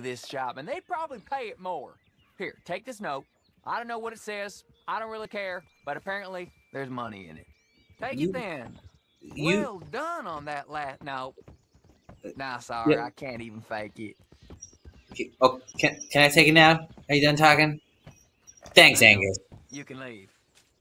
this job, and they'd probably pay it more. Here, take this note. I don't know what it says. I don't really care, but apparently there's money in it. Take You- it then. You Well done on that last. No. Nah, sorry, Yeah. I can't even fake it. oh can can I take it now? Are you done talking? Thanks, Angus. You can leave.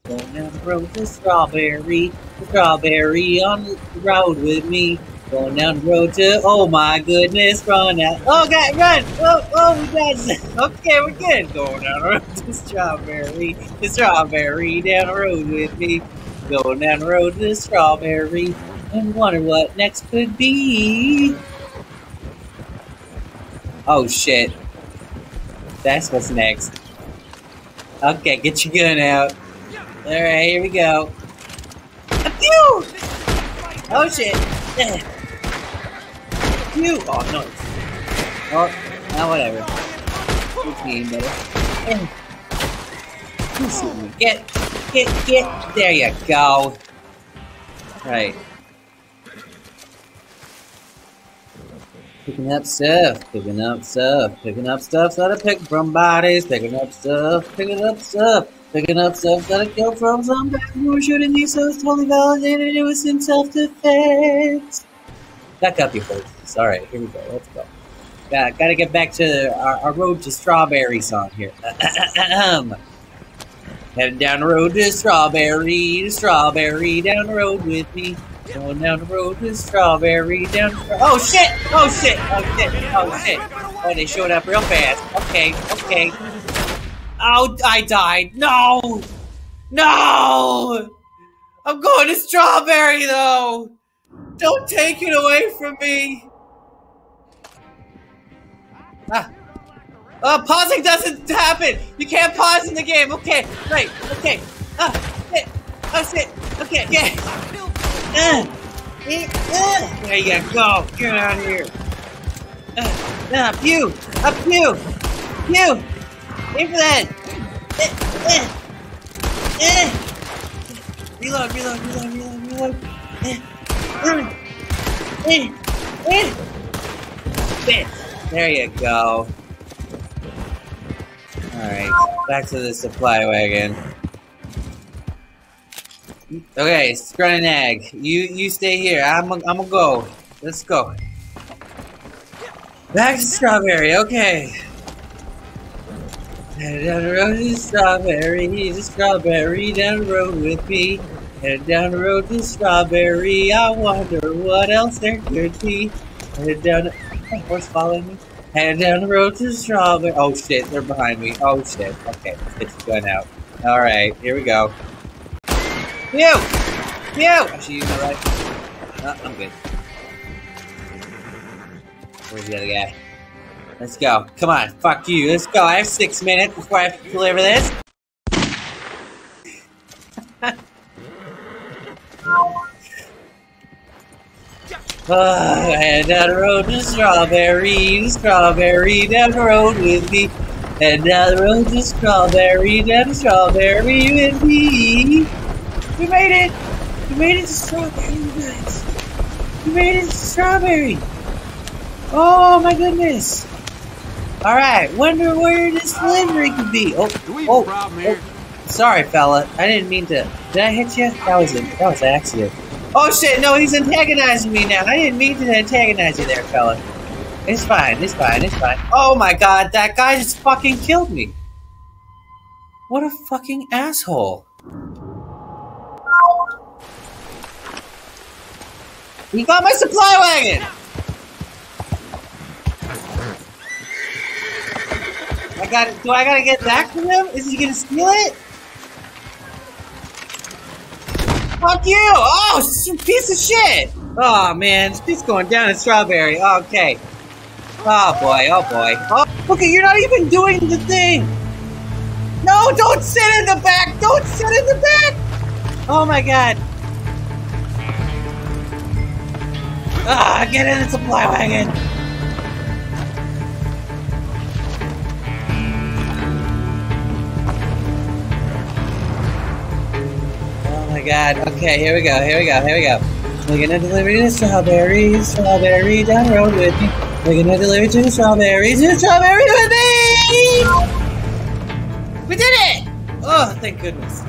Going down the road strawberry, strawberry on the road with me. Going down the road to oh my goodness, run out. Oh god, run! Oh oh we got okay, we're good. Going down the road to strawberry, to strawberry down the road with me. Going down the road to strawberry and wonder what next could be. Oh shit. That's what's next. Okay, get your gun out. Alright, here we go. Pew! Oh shit! Pew! Oh, no. Oh, now whatever. Game better. You me. Get, get, get. There you go. Right. Picking up stuff, picking up stuff, picking up stuff that I pick from bodies, picking up stuff, picking up stuff, picking up stuff that I killed from some who were shooting me, so it's totally validated it was in self-defense. Back up, you folks. Alright, here we go. Let's go. Got, gotta get back to our, our road to strawberry song here. Heading down the road to strawberry, to strawberry, down the road with me. Going down the road to strawberry, down the Oh shit! Oh shit! Oh shit! Oh shit! Oh, they showed up real fast. Okay, okay. Oh, I died. No! No! I'm going to strawberry though! Don't take it away from me! Ah. Uh, pausing doesn't happen! You can't pause in the game! Okay, right, okay. Ah, shit! Oh shit! Okay, yeah! Uh, uh, there you go! Get out of here! Uh, uh, pew! Up pew! Pew! Aim for that! Eh, eh, eh. Reload, reload, reload, reload, reload! Eh, uh, eh, eh. Bit. There you go. Alright, back to the supply wagon. Okay, Scrun and Egg, you you stay here. I'm I'm gonna go. Let's go. Back to Strawberry. Okay. Down the road to Strawberry, to Strawberry, down the road with me. Head down the road to Strawberry. I wonder what else there could be. Head down. The, horse following me. Head down the road to Strawberry. Oh shit, they're behind me. Oh shit. Okay, let's get out. All right, here we go. Pew! I should use my rifle. Uh, I'm good. Where's the other guy? Let's go. Come on. Fuck you. Let's go. I have six minutes before I have to deliver this. Uh, head down the road to strawberry, strawberry, down the road with me. Head down the road to strawberry, down to strawberry with me. We made it! We made it to strawberry, you guys! We made it to strawberry! Oh my goodness! Alright, wonder where this delivery could be. Oh, Do we have oh, a problem here? oh, sorry fella. I didn't mean to. Did I hit you? That was a, that was an accident. Oh shit, no, he's antagonizing me now. I didn't mean to antagonize you there, fella. It's fine, it's fine, it's fine. Oh my god, that guy just fucking killed me. What a fucking asshole. He got my supply wagon! I got. Do I gotta get back to him? Is he gonna steal it? Fuck you! Oh, piece of shit! Oh man, he's going down in strawberry. Okay. Oh boy, oh boy. Oh, look you're not even doing the thing! No, don't sit in the back! Don't sit in the back! Oh my god. Ah, get in the supply wagon! god. Okay, here we go, here we go, here we go. We're gonna deliver you strawberries, strawberry down the road with me. We're gonna deliver you strawberries, the strawberry with me! We did it! Oh, thank goodness.